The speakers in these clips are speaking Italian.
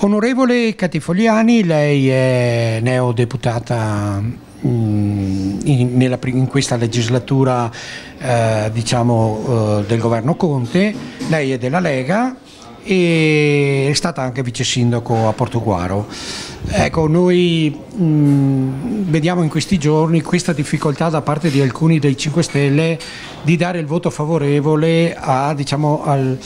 Onorevole Catifogliani, lei è neodeputata mm, in, nella, in questa legislatura eh, diciamo, eh, del governo Conte, lei è della Lega e è stata anche vice sindaco a Portoguaro. Ecco, noi mh, vediamo in questi giorni questa difficoltà da parte di alcuni dei 5 Stelle di dare il voto favorevole a, diciamo, al,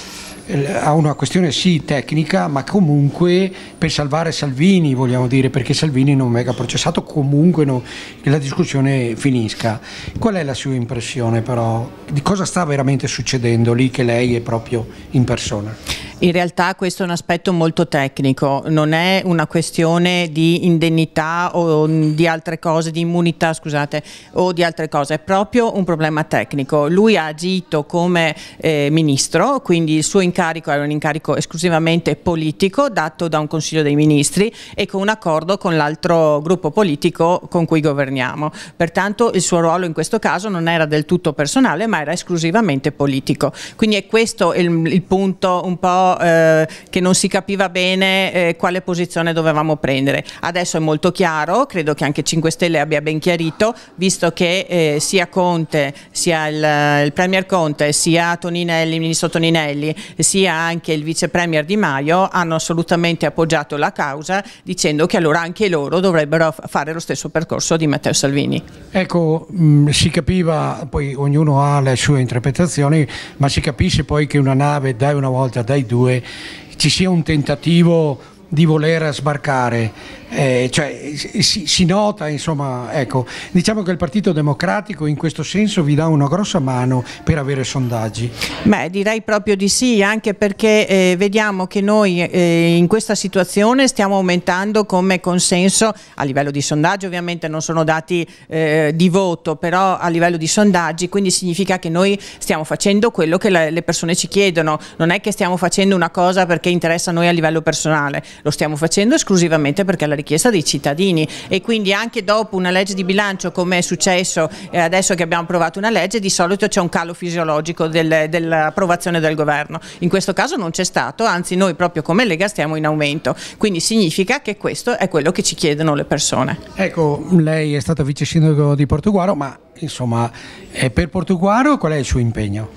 a una questione sì tecnica, ma comunque per salvare Salvini, vogliamo dire, perché Salvini non venga processato, comunque no, che la discussione finisca. Qual è la sua impressione però? Di cosa sta veramente succedendo lì che lei è proprio in persona? In realtà questo è un aspetto molto tecnico, non è una questione di indennità o di altre cose, di immunità scusate, o di altre cose, è proprio un problema tecnico. Lui ha agito come eh, ministro, quindi il suo incarico era un incarico esclusivamente politico dato da un Consiglio dei Ministri e con un accordo con l'altro gruppo politico con cui governiamo. Pertanto il suo ruolo in questo caso non era del tutto personale ma era esclusivamente politico. Quindi è questo il, il punto un po' eh, che non si capiva bene eh, quale posizione dovevamo prendere. Adesso è molto chiaro, credo che anche 5 Stelle abbia ben chiarito, visto che eh, sia Conte, sia il, il, Premier Conte, sia Toninelli, il Ministro Toninelli, sia anche il Vice Premier Di Maio hanno assolutamente appoggiato la causa dicendo che allora anche loro dovrebbero fare lo stesso percorso di Matteo Salvini. Ecco, mh, mm, si capiva, poi ognuno ha le sue interpretazioni, ma si capisce poi che una nave dai una volta, dai due, ci sia un tentativo di voler sbarcare. Eh, cioè, si, si, nota, insomma, ecco, diciamo che il Partito Democratico in questo senso vi dà una grossa mano per avere sondaggi. Beh, direi proprio di sì, anche perché eh, vediamo che noi eh, in questa situazione stiamo aumentando come consenso a livello di sondaggio, ovviamente non sono dati eh, di voto, però a livello di sondaggi, quindi significa che noi stiamo facendo quello che le persone ci chiedono, non è che stiamo facendo una cosa perché interessa a noi a livello personale, lo stiamo facendo esclusivamente perché la richiesta dei cittadini. E quindi anche dopo una legge di bilancio come è successo eh, adesso che abbiamo approvato una legge di solito c'è un calo fisiologico del, dell'approvazione del governo, in questo caso non c'è stato, anzi noi proprio come Lega stiamo in aumento, quindi significa che questo è quello che ci chiedono le persone. Ecco, lei è stata vice sindaco di Portoguaro ma insomma per Portoguaro qual è il suo impegno?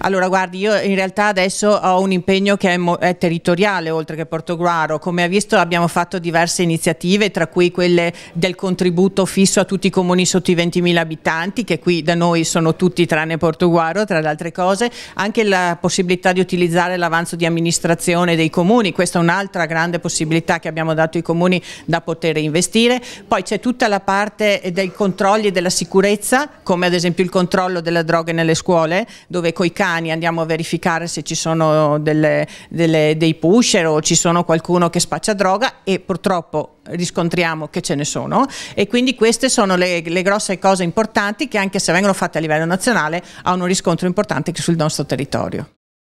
Allora guardi, io in realtà adesso ho un impegno che è, è territoriale oltre che Portoguaro, come ha visto abbiamo fatto diverse iniziative, tra cui quelle del contributo fisso a tutti i comuni sotto i 20.000 abitanti, che qui da noi sono tutti tranne Portoguaro, tra le altre cose, anche la possibilità di utilizzare l'avanzo di amministrazione dei comuni, questa è un'altra grande possibilità che abbiamo dato ai comuni da poter investire, poi c'è tutta la parte dei controlli e della sicurezza, come ad esempio il controllo delle droghe nelle scuole, dove coi cani andiamo a verificare se ci sono delle, delle, dei pusher o ci sono qualcuno che spaccia droga e purtroppo riscontriamo che ce ne sono e quindi queste sono le, le grosse cose importanti che anche se vengono fatte a livello nazionale hanno un riscontro importante sul nostro territorio.